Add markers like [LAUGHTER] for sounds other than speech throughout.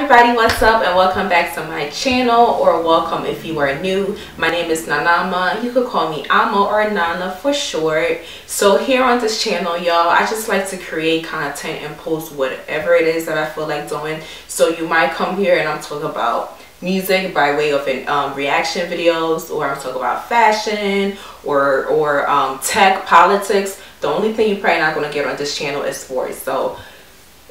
everybody, what's up and welcome back to my channel or welcome if you are new. My name is Nana-Ama. You could call me Ama or Nana for short. So here on this channel, y'all, I just like to create content and post whatever it is that I feel like doing. So you might come here and I'm talking about music by way of an, um, reaction videos or I'm talking about fashion or, or um, tech, politics. The only thing you're probably not going to get on this channel is sports. So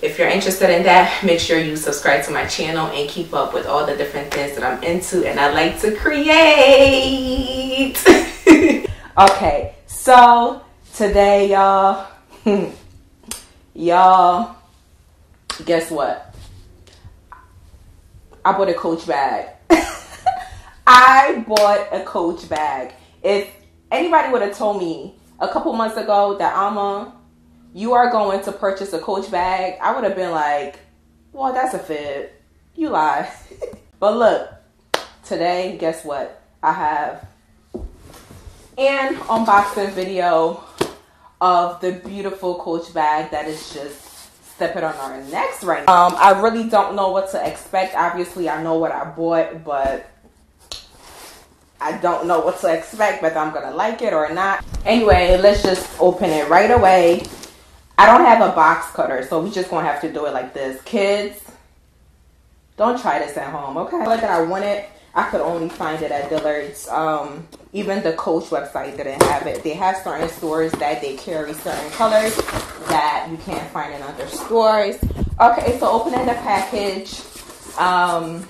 if you're interested in that, make sure you subscribe to my channel and keep up with all the different things that I'm into and I like to create. [LAUGHS] okay, so today, y'all, [LAUGHS] y'all, guess what? I bought a Coach bag. [LAUGHS] I bought a Coach bag. If anybody would have told me a couple months ago that I'm a you are going to purchase a Coach bag, I would have been like, well, that's a fib. You lie. [LAUGHS] but look, today, guess what? I have an unboxing video of the beautiful Coach bag that is just stepping on our necks right now. Um, I really don't know what to expect. Obviously, I know what I bought, but I don't know what to expect, whether I'm gonna like it or not. Anyway, let's just open it right away. I don't have a box cutter, so we just gonna have to do it like this. Kids, don't try this at home, okay? Like that I wanted, I could only find it at Dillard's. Um, even the Coach website didn't have it. They have certain stores that they carry certain colors that you can't find in other stores. Okay, so opening the package. Um,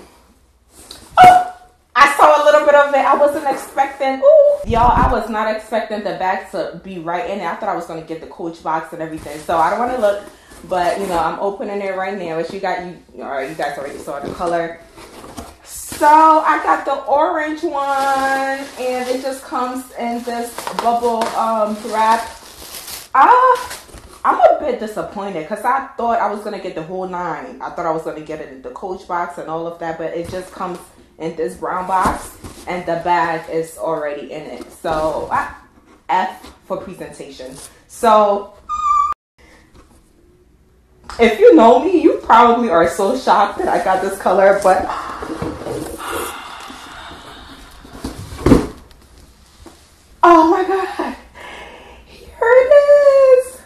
oh, I saw a little bit of it. I wasn't expecting. Ooh, y'all, I was not expecting the bag to be right in it. I thought I was gonna get the Coach box and everything. So I don't want to look, but you know, I'm opening it right now. Which you got you. All right, you guys already saw the color. So I got the orange one, and it just comes in this bubble um, wrap. Ah. I'm a bit disappointed because I thought I was gonna get the whole nine. I thought I was gonna get it in the Coach box and all of that, but it just comes in this brown box and the bag is already in it. So ah, F for presentation. So if you know me, you probably are so shocked that I got this color, but oh my God, here it is.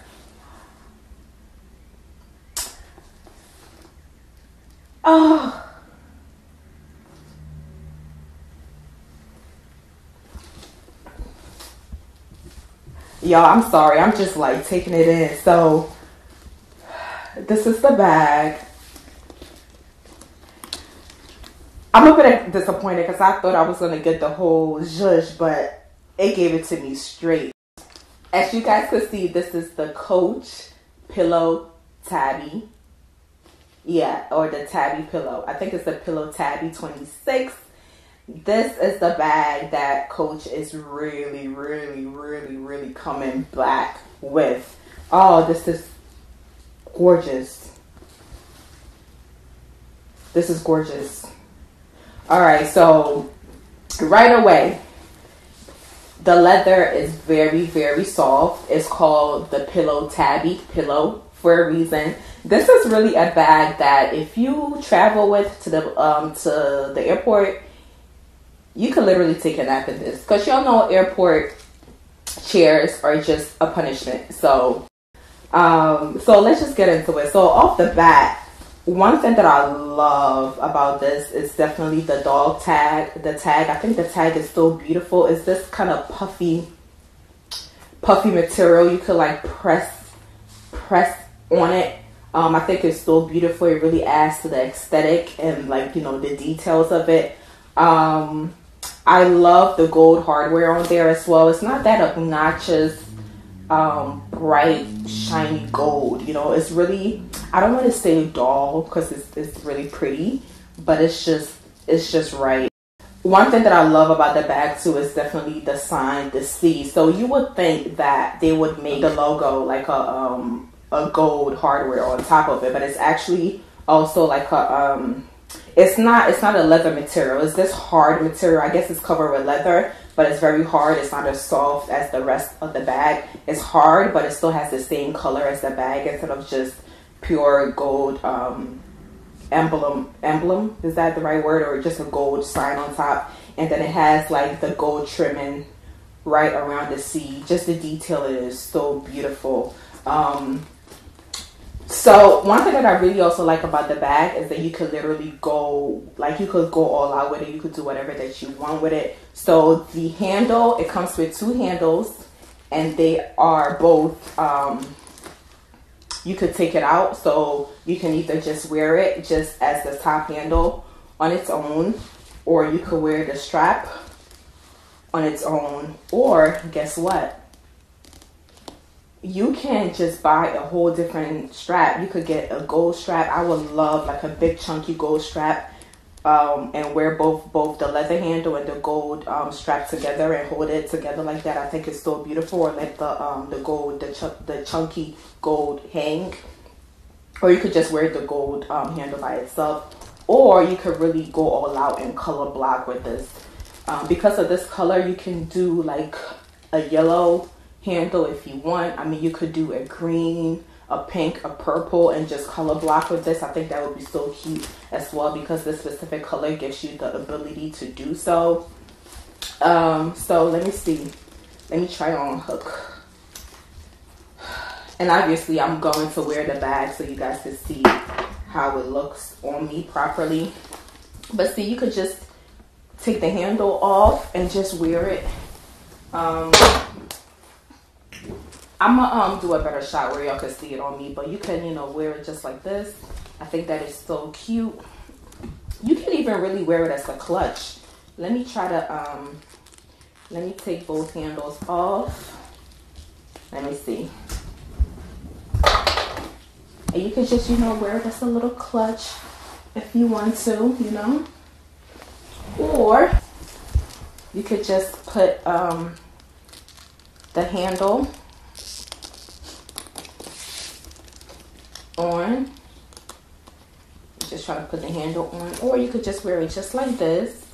Oh. Y'all i'm sorry. I'm just like taking it in. So this is the bag. I'm a bit disappointed because i thought i was going to get the whole zhuzh but it gave it to me straight. As you guys can see this is the coach pillow tabby. Yeah or the tabby pillow. I think it's the pillow tabby 26 this is the bag that coach is really really really really coming back with. Oh this is gorgeous. This is gorgeous. All right so right away the leather is very very soft. It's called the pillow tabby pillow for a reason. This is really a bag that if you travel with to the um to the airport you could literally take a nap in this because y'all know airport chairs are just a punishment. So, um, so let's just get into it. So off the bat, one thing that I love about this is definitely the dog tag. The tag, I think the tag is so beautiful. It's this kind of puffy, puffy material. You could like press, press on it. Um, I think it's so beautiful. It really adds to the aesthetic and like, you know, the details of it. Um, I love the gold hardware on there as well. It's not that obnoxious, um, bright, shiny gold. You know, it's really, I don't want to say dull because it's, it's really pretty, but it's just, it's just right. One thing that I love about the bag too is definitely the sign, the C. So you would think that they would make the logo like a, um, a gold hardware on top of it, but it's actually also like a, um, it's not it's not a leather material. It's this hard material. I guess it's covered with leather but it's very hard. It's not as soft as the rest of the bag. It's hard but it still has the same color as the bag instead of just pure gold um, emblem emblem. Is that the right word? Or just a gold sign on top. And then it has like the gold trimming right around the C. Just the detail is so beautiful. Um, so one thing that I really also like about the bag is that you could literally go like you could go all out with it. You could do whatever that you want with it. So the handle, it comes with two handles and they are both um, you could take it out so you can either just wear it just as the top handle on its own or you could wear the strap on its own or guess what you can just buy a whole different strap you could get a gold strap i would love like a big chunky gold strap um, and wear both both the leather handle and the gold um, strap together and hold it together like that. I think it's so beautiful. Or let the um, the gold the ch- the chunky gold hang, or you could just wear the gold um, handle by itself, or you could really go all out and color block with this. Um, because of this color, you can do like a yellow handle if you want. I mean, you could do a green a pink, a purple, and just color block with this. I think that would be so cute as well because this specific color gives you the ability to do so. Um, so let me see. Let me try on hook. And obviously I'm going to wear the bag so you guys can see how it looks on me properly. But see, you could just take the handle off and just wear it. Um, I'm gonna um, do a better shot where y'all can see it on me, but you can, you know, wear it just like this. I think that is so cute. You can even really wear it as a clutch. Let me try to, um, let me take both handles off. Let me see. And you can just, you know, wear it as a little clutch if you want to, you know. Or you could just put um, the handle on. Just try to put the handle on, or you could just wear it just like this.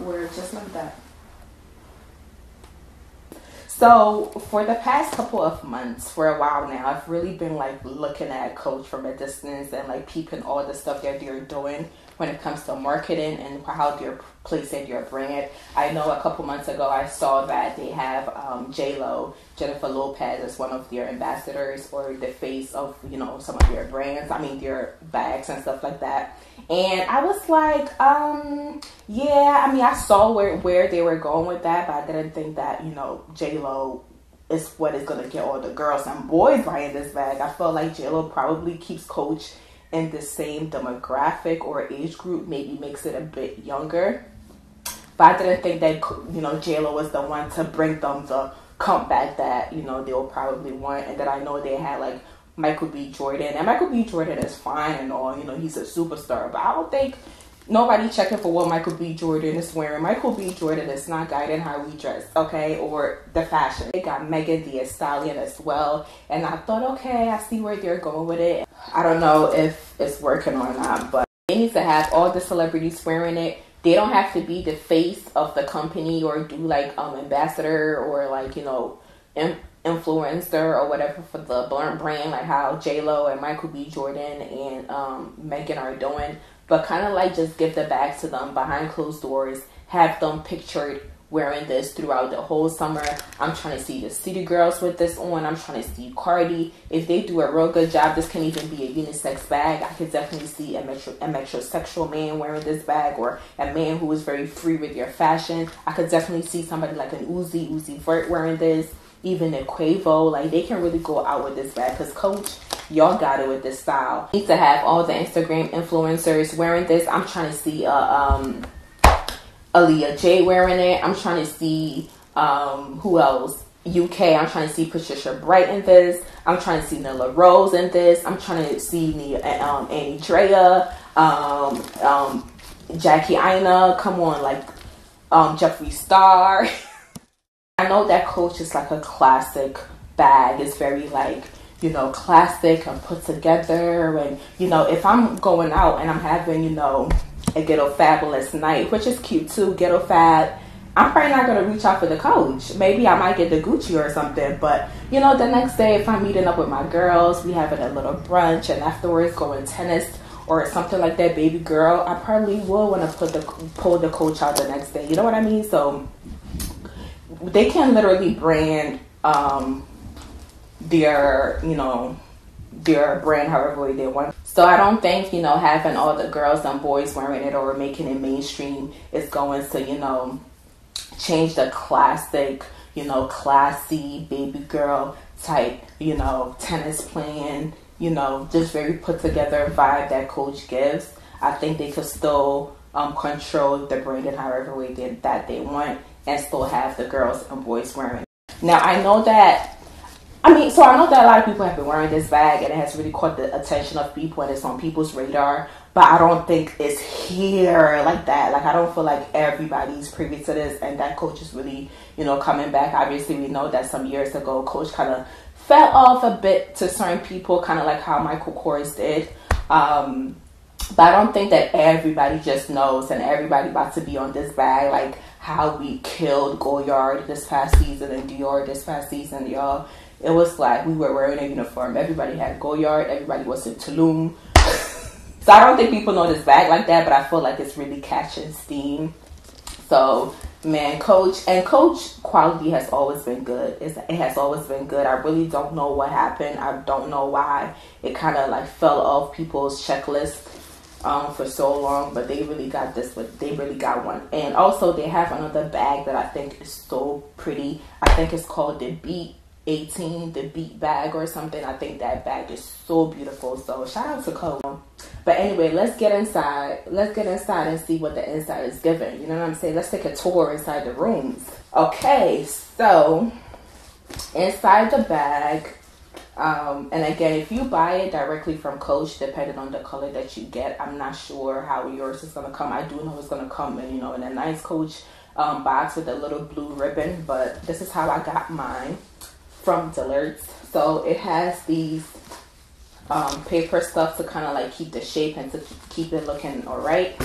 Wear it just like that. So for the past couple of months, for a while now, I've really been like looking at Coach from a distance and like peeping all the stuff that they're doing when it comes to marketing and how they're placing your brand. I know a couple months ago I saw that they have um, J Lo, Jennifer Lopez, as one of their ambassadors or the face of you know some of their brands. I mean their bags and stuff like that. And I was like, um, yeah. I mean I saw where where they were going with that, but I didn't think that you know J Lo is what is gonna get all the girls and boys buying this bag. I feel like J Lo probably keeps Coach in the same demographic or age group maybe makes it a bit younger. But I didn't think that you know JLo was the one to bring them the comeback that you know they'll probably want, and that I know they had like Michael B. Jordan, and Michael B. Jordan is fine and all, you know he's a superstar, but I don't think nobody checking for what Michael B. Jordan is wearing. Michael B. Jordan is not guiding how we dress, okay, or the fashion. They got Megan Thee Stallion as well, and I thought, okay, I see where they're going with it. I don't know if it's working or not, but they need to have all the celebrities wearing it. They don't have to be the face of the company or do like um ambassador or like you know in- influencer or whatever for the brand, like how J Lo and Michael B. Jordan and um, Megan are doing. But kind of like just give the bag to them behind closed doors, have them pictured wearing this throughout the whole summer. I'm trying to see the city girls with this on. I'm trying to see Cardi. If they do a real good job, this can even be a unisex bag. I could definitely see a, metro, a metrosexual man wearing this bag or a man who is very free with your fashion. I could definitely see somebody like an Uzi, Uzi Vert wearing this. Even a Quavo, like they can really go out with this bag because Coach, y'all got it with this style. Need to have all the Instagram influencers wearing this. I'm trying to see a um Aaliyah Jay wearing it. I'm trying to see um, who else. UK. I'm trying to see Patricia Bright in this. I'm trying to see Nella Rose in this. I'm trying to see um, Annie Drea, um, um, Jackie Aina. Come on, like um, Jeffree Star. [LAUGHS] I know that Coach is like a classic bag. It's very like you know classic and put together. And you know if I'm going out and I'm having you know a ghetto fabulous night, which is cute too. Ghetto fab I'm probably not gonna reach out for the coach. Maybe I might get the Gucci or something. But you know, the next day if I'm meeting up with my girls, we having a little brunch, and afterwards going tennis or something like that, baby girl, I probably will want to put the pull the coach out the next day. You know what I mean? So they can literally brand um, their you know their brand however they want. So I don't think, you know, having all the girls and boys wearing it or making it mainstream is going to, you know, change the classic, you know, classy baby girl type, you know, tennis playing, you know, just very put together vibe that coach gives. I think they could still um, control the brand branding however way they, that they want and still have the girls and boys wearing. Now I know that I mean, so I know that a lot of people have been wearing this bag and it has really caught the attention of people and it's on people's radar. But I don't think it's here like that. Like I don't feel like everybody's privy to this and that coach is really, you know, coming back. Obviously we know that some years ago coach kind of fell off a bit to certain people, kind of like how Michael Kors did. Um, but I don't think that everybody just knows and everybody about to be on this bag like how we killed Goyard this past season and Dior this past season, y'all it was like we were wearing a uniform. Everybody had Goyard. Everybody was in Tulum. so I don't think people know this bag like that, but I feel like it's really catching steam. So man, coach and coach quality has always been good. It's, it has always been good. I really don't know what happened. I don't know why it kind of like fell off people's checklist um, for so long, but they really got this. But they really got one, and also they have another bag that I think is so pretty. I think it's called the Beat 18 the beat bag or something i think that bag is so beautiful. So shout out to cole. But anyway let's get inside let's get inside and see what the inside is giving. You know what i'm saying? Let's take a tour inside the rooms. Okay so inside the bag um, and again if you buy it directly from coach depending on the color that you get i'm not sure how yours is going to come. I do know it's going to come in you know in a nice coach um, box with a little blue ribbon but this is how i got mine from Dillard's. So it has these um, paper stuff to kind of like keep the shape and to keep it looking all right.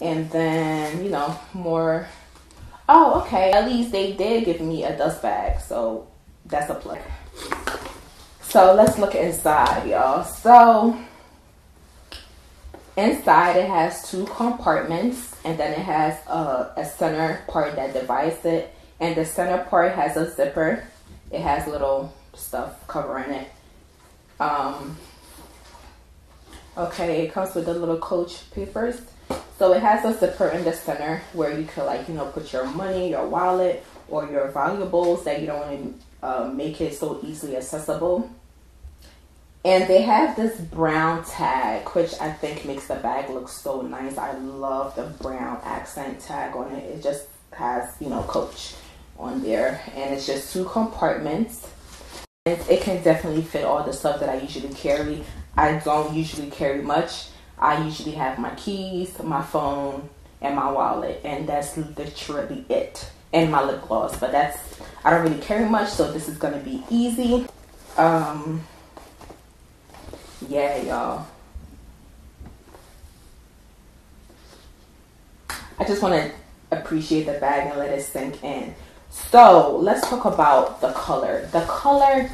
And then, you know, more. Oh, okay. At least they did give me a dust bag. So that's a plus. So let's look inside, y'all. So inside it has two compartments and then it has a, a center part that divides it. And the center part has a zipper it has little stuff covering it. Um, okay, it comes with the little coach papers. So it has a zipper in the center where you could like, you know, put your money, your wallet, or your valuables that you don't want to uh, make it so easily accessible. And they have this brown tag, which I think makes the bag look so nice. I love the brown accent tag on it. It just has, you know, Coach on there and it's just two compartments. It, it can definitely fit all the stuff that I usually carry. I don't usually carry much. I usually have my keys my phone and my wallet and that's literally it. And my lip gloss but that's I don't really carry much so this is gonna be easy. Um yeah y'all. I just want to appreciate the bag and let it sink in so let's talk about the color. The color.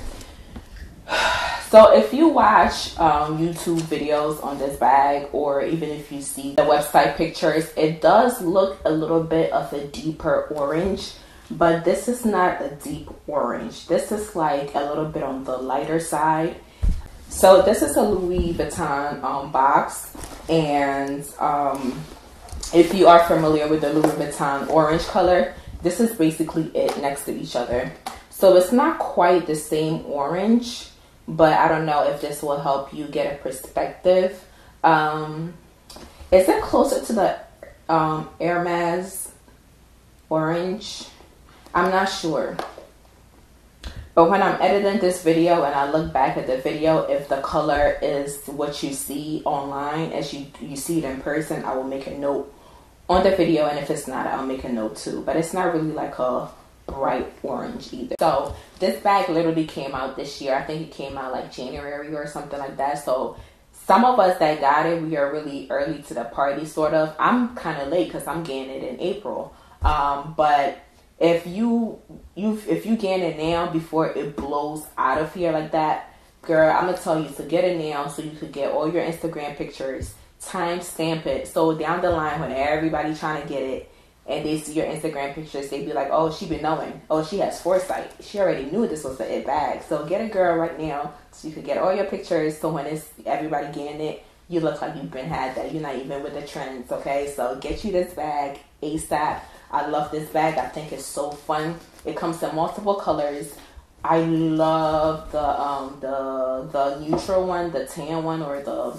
[SIGHS] So if you watch um, YouTube videos on this bag, or even if you see the website pictures, it does look a little bit of a deeper orange. But this is not a deep orange. This is like a little bit on the lighter side. So this is a Louis Vuitton um, box, and um, if you are familiar with the Louis Vuitton orange color, this is basically it next to each other. So it's not quite the same orange, but I don't know if this will help you get a perspective. Um, is it closer to the um, Hermes orange? I'm not sure. But when I'm editing this video and I look back at the video, if the color is what you see online as you, you see it in person, I will make a note on the video and if it's not I'll make a note too. But it's not really like a bright orange either. So this bag literally came out this year. I think it came out like January or something like that. So some of us that got it we are really early to the party sort of. I'm kind of late because I'm getting it in April. Um, but if you you if you get it now before it blows out of here like that, girl, I'm gonna tell you to get it now so you could get all your Instagram pictures, time stamp it. So down the line when everybody trying to get it and they see your Instagram pictures, they be like, "Oh, she been knowing. Oh, she has foresight. She already knew this was the it bag." So get a girl right now so you could get all your pictures. So when it's everybody getting it, you look like you've been had that. You're not even with the trends. Okay, so get you this bag ASAP. I love this bag. I think it's so fun. It comes in multiple colors. I love the um the the neutral one, the tan one, or the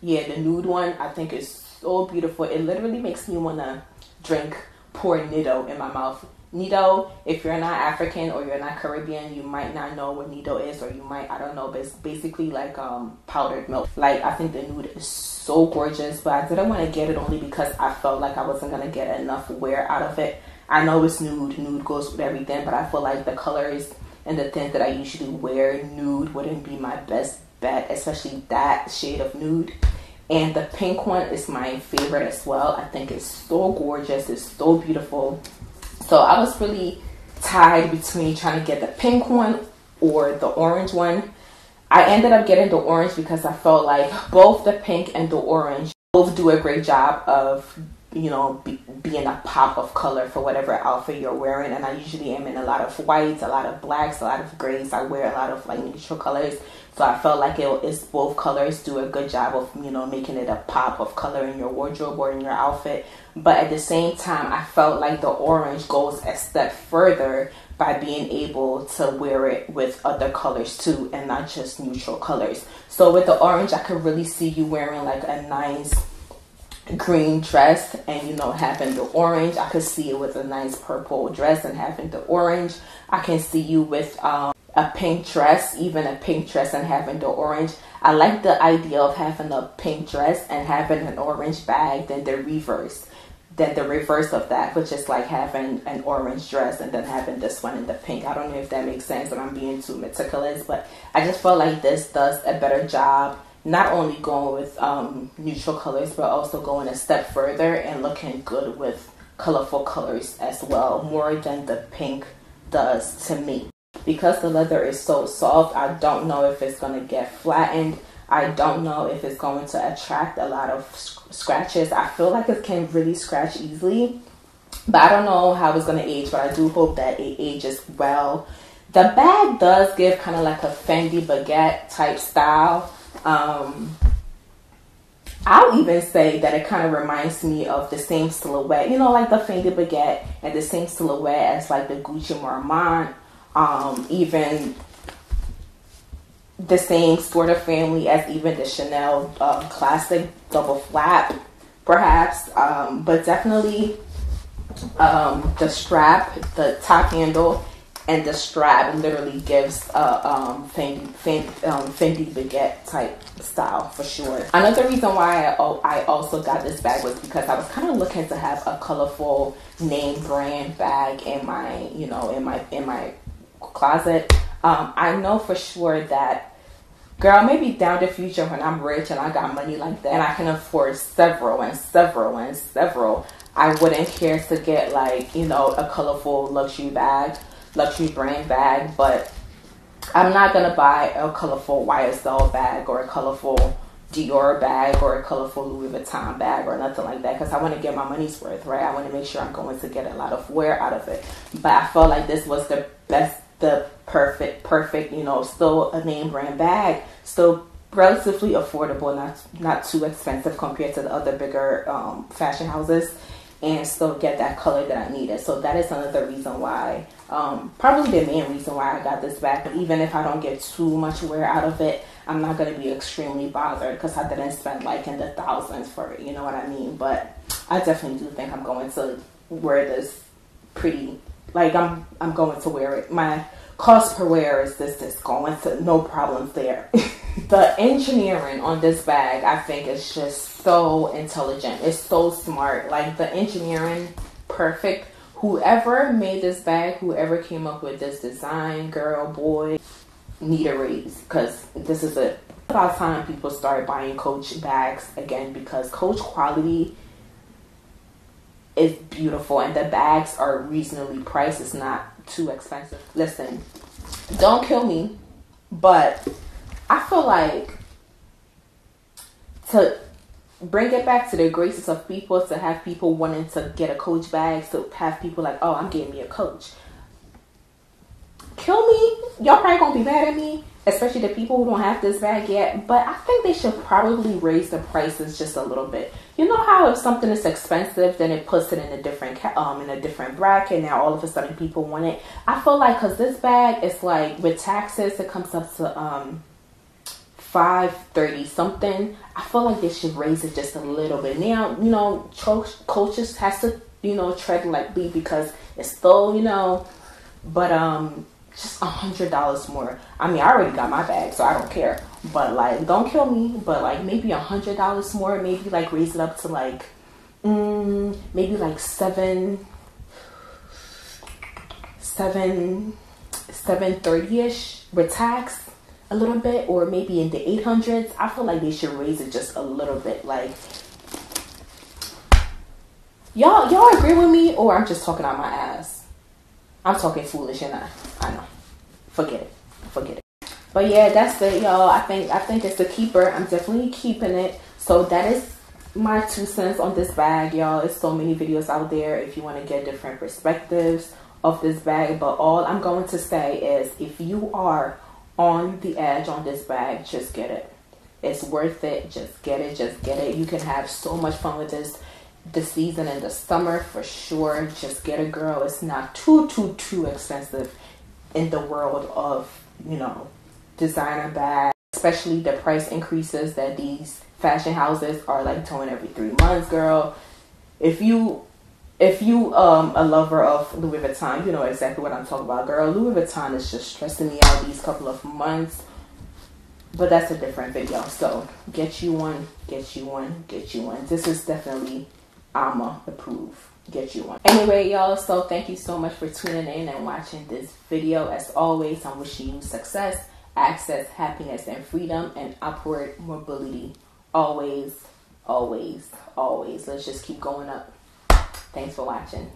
yeah the nude one. I think is so beautiful. It literally makes me wanna drink pour Nido in my mouth. Nido, if you're not African or you're not Caribbean, you might not know what Nido is, or you might I don't know, but it's basically like um powdered milk. Like I think the nude is so gorgeous, but I didn't want to get it only because I felt like I wasn't gonna get enough wear out of it. I know it's nude, nude goes with everything, but I feel like the colors and the things that I usually wear, nude wouldn't be my best bet, especially that shade of nude. And the pink one is my favorite as well. I think it's so gorgeous, it's so beautiful. So I was really tied between trying to get the pink one or the orange one. I ended up getting the orange because I felt like both the pink and the orange both do a great job of you know, be, being a pop of color for whatever outfit you're wearing. And I usually am in a lot of whites, a lot of blacks, a lot of grays. I wear a lot of like neutral colors. So I felt like it, it's both colors do a good job of, you know, making it a pop of color in your wardrobe or in your outfit. But at the same time, I felt like the orange goes a step further by being able to wear it with other colors too and not just neutral colors. So with the orange, I could really see you wearing like a nice green dress and you know having the orange i could see it with a nice purple dress and having the orange i can see you with um, a pink dress even a pink dress and having the orange i like the idea of having a pink dress and having an orange bag then the reverse then the reverse of that which is like having an orange dress and then having this one in the pink i don't know if that makes sense or i'm being too meticulous but i just felt like this does a better job not only going with um, neutral colors, but also going a step further and looking good with colorful colors as well, more than the pink does to me. Because the leather is so soft, I don't know if it's going to get flattened. I don't know if it's going to attract a lot of scratches. I feel like it can really scratch easily, but I don't know how it's going to age, but I do hope that it ages well. The bag does give kind of like a Fendi baguette type style um, I'll even say that it kind of reminds me of the same silhouette, you know, like the Fendi Baguette and the same silhouette as like the Gucci Marmont, um, even the same sort of family as even the Chanel uh, classic double flap, perhaps, um, but definitely um, the strap, the top handle, and the strap literally gives a um, Fendi, Fendi, um, Fendi baguette type style for sure. Another reason why I, I also got this bag was because I was kind of looking to have a colorful name brand bag in my, you know, in my in my closet. Um, I know for sure that girl, maybe down the future when I'm rich and I got money like that and I can afford several and several and several, I wouldn't care to get like, you know, a colorful luxury bag luxury brand bag, but I'm not gonna buy a colorful YSL bag or a colorful Dior bag or a colorful Louis Vuitton bag or nothing like that because I want to get my money's worth, right? I want to make sure I'm going to get a lot of wear out of it. But I felt like this was the best, the perfect, perfect, you know, still a name brand bag, still relatively affordable, not not too expensive compared to the other bigger um, fashion houses and still get that color that I needed. So that is another reason why, um, probably the main reason why I got this. But even if I don't get too much wear out of it, I'm not going to be extremely bothered because I didn't spend like in the thousands for it. You know what I mean? But I definitely do think I'm going to wear this pretty. Like I'm, I'm going to wear it. My cost per wear is this. This going to no problems there. [LAUGHS] the engineering on this bag, I think, is just so intelligent. It's so smart. Like the engineering, perfect. Whoever made this bag, whoever came up with this design, girl, boy, need a raise because this is a about time people start buying Coach bags again because Coach quality is beautiful and the bags are reasonably priced. It's not too expensive. Listen, don't kill me, but I feel like to bring it back to the graces of people to have people wanting to get a coach bag to have people like oh i'm getting me a coach kill me y'all probably gonna be mad at me especially the people who don't have this bag yet. But I think they should probably raise the prices just a little bit. You know how if something is expensive, then it puts it in a different um in a different bracket. Now all of a sudden people want it. I feel like because this bag is like with taxes, it comes up to um five thirty something. I feel like they should raise it just a little bit. Now you know, coaches has to you know tread lightly because it's still you know, but um just a hundred dollars more. I mean, I already got my bag, so I don't care. But like, don't kill me. But like, maybe a hundred dollars more. Maybe like raise it up to like, mm, maybe like seven, seven, seven thirty ish with tax a little bit, or maybe in the eight hundreds. I feel like they should raise it just a little bit. Like, y'all, y'all agree with me, or I'm just talking out my ass. I'm talking foolish, and I. Forget it. Forget it. But yeah, that's it, y'all. I think I think it's a keeper. I'm definitely keeping it. So that is my two cents on this bag, y'all. There's so many videos out there if you want to get different perspectives of this bag. But all I'm going to say is if you are on the edge on this bag, just get it. It's worth it. Just get it. Just get it. You can have so much fun with this the season in the summer for sure. Just get a girl. It's not too too too expensive in the world of you know designer bags, especially the price increases that these fashion houses are like doing every three months. Girl, if you if you um a lover of Louis Vuitton, you know exactly what I'm talking about. Girl, Louis Vuitton is just stressing me out these couple of months. But that's a different video. So get you one, get you one, get you one. This is definitely I'ma approve. Get you one. Anyway, y'all, so thank you so much for tuning in and watching this video. As always, I'm wishing you success, access, happiness, and freedom, and upward mobility. Always, always, always. Let's just keep going up. Thanks for watching.